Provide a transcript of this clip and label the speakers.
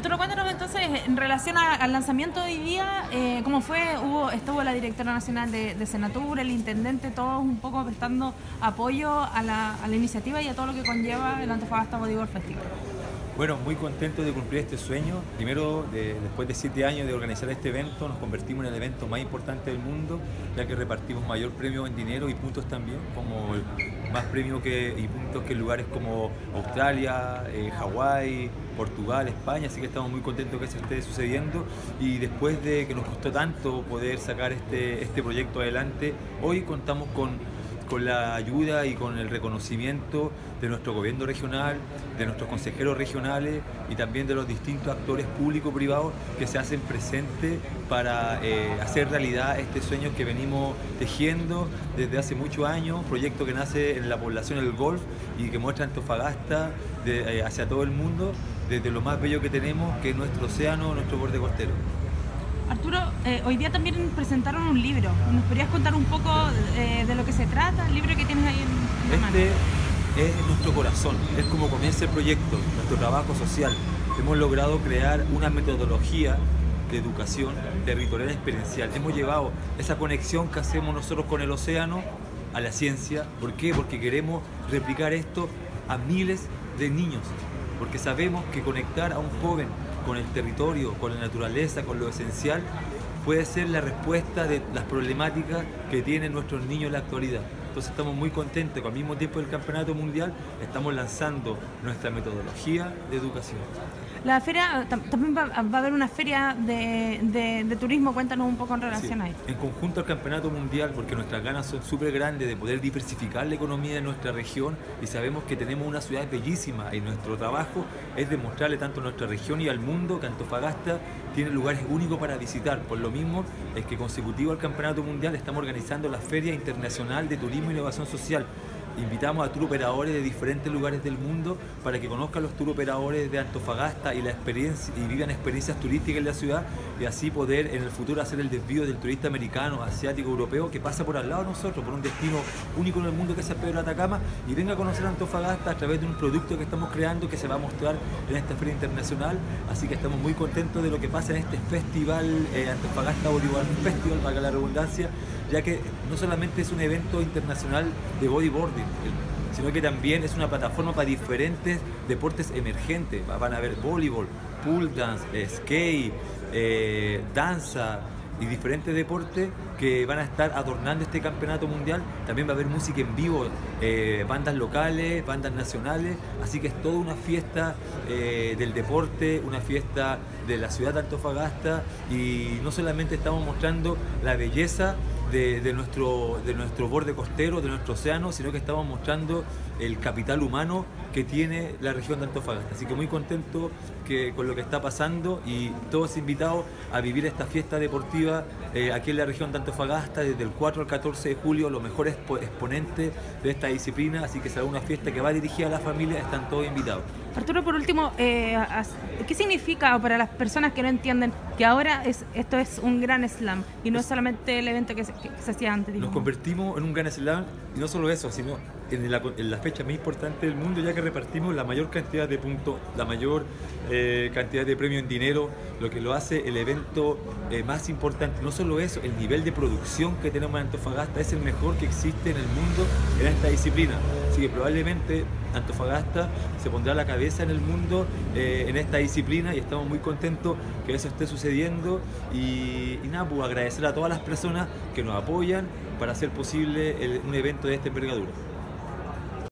Speaker 1: Arturo, cuéntanos entonces, en relación al lanzamiento de hoy día, eh, ¿cómo fue? Hubo, estuvo la directora nacional de, de, Senatura, el intendente, todos un poco prestando apoyo a la, iniciativa y a todo lo que conlleva el Antofagasta Bodyboard Festival.
Speaker 2: Bueno, muy contento de cumplir este sueño. Primero, de, después de siete años de organizar este evento, nos convertimos en el evento más importante del mundo, ya que repartimos mayor premio en dinero y puntos también, como más premios que, y puntos que lugares como Australia, eh, Hawái, Portugal, España, así que estamos muy contentos que eso esté sucediendo y después de que nos costó tanto poder sacar este, este proyecto adelante, hoy contamos con con la ayuda y con el reconocimiento de nuestro gobierno regional, de nuestros consejeros regionales y también de los distintos actores público-privados que se hacen presentes para eh, hacer realidad este sueño que venimos tejiendo desde hace muchos años, proyecto que nace en la población del Golf y que muestra Antofagasta eh, hacia todo el mundo, desde lo más bello que tenemos, que es nuestro océano, nuestro borde costero.
Speaker 1: Arturo, eh, hoy día también presentaron un libro. ¿Nos podrías contar un poco eh, de lo que se trata, el libro que tienes ahí en,
Speaker 2: la este es nuestro corazón, es como comienza el proyecto, nuestro trabajo social. Hemos logrado crear una metodología de educación territorial experiencial. Hemos llevado esa conexión que hacemos nosotros con el océano a la ciencia. ¿Por qué? Porque queremos replicar esto a miles de niños. Porque sabemos que conectar a un joven con el territorio, con la naturaleza, con lo esencial, puede ser la respuesta de las problemáticas que tienen nuestros niños en la actualidad. Entonces estamos muy contentos que al mismo tiempo del Campeonato Mundial estamos lanzando nuestra metodología de educación.
Speaker 1: La feria, también va, a haber una feria de, turismo, cuéntanos un poco en relación
Speaker 2: a
Speaker 1: esto.
Speaker 2: En conjunto al Campeonato Mundial, porque nuestras ganas son súper grandes de poder diversificar la economía de nuestra región y sabemos que tenemos una ciudad bellísima y nuestro trabajo es demostrarle tanto a nuestra región y al mundo que Antofagasta tiene lugares únicos para visitar. Por lo mismo es que consecutivo al Campeonato Mundial estamos organizando la Feria Internacional de Turismo e Innovación Social invitamos a operadores de diferentes lugares del mundo para que conozcan los operadores de Antofagasta y la experiencia y vivan experiencias turísticas en la ciudad y así poder en el futuro hacer el desvío del turista americano, asiático, europeo que pasa por al lado de nosotros, por un destino único en el mundo que es San Pedro Atacama y venga a conocer Antofagasta a través de un producto que estamos creando que se va a mostrar en esta feria internacional. Así que estamos muy contentos de lo que pasa en este festival eh, Antofagasta Bolívar Festival, para la redundancia, ya que no solamente es un evento internacional de bodyboarding, sino que también es una plataforma para diferentes deportes emergentes. Van a haber voleibol, pool dance, skate, eh, danza y diferentes deportes que van a estar adornando este campeonato mundial. También va a haber música en vivo, eh, bandas locales, bandas nacionales, así que es toda una fiesta eh, del deporte, una fiesta de la ciudad de Antofagasta y no solamente estamos mostrando la belleza de, nuestro, de nuestro borde costero, de nuestro océano, sino que estamos mostrando el capital humano que tiene la región de Antofagasta. Así que muy contento con lo que está pasando y todos invitados a vivir esta fiesta deportiva eh, aquí en la región de Antofagasta desde el 4 al 14 de julio, los mejores exponentes de esta disciplina, así que será una fiesta que va dirigida a la familia, están todos invitados.
Speaker 1: Arturo, por último, eh, ¿qué significa para las personas que no entienden que ahora es, esto es un gran slam y no es solamente el evento que se, hacía antes?
Speaker 2: Nos convertimos en un gran slam y no solo eso, sino en la, fecha más importante del mundo, ya que repartimos la mayor cantidad de puntos, la mayor eh, cantidad de premios en dinero, lo que lo hace el evento eh, más importante. No solo eso, el nivel de producción que tenemos en Antofagasta es el mejor que existe en el mundo en esta disciplina. Así que probablemente Antofagasta se pondrá la cabeza en el mundo eh, en esta disciplina y estamos muy contentos que eso esté sucediendo y, nada, pues agradecer a todas las personas que nos apoyan para hacer posible un evento de esta envergadura.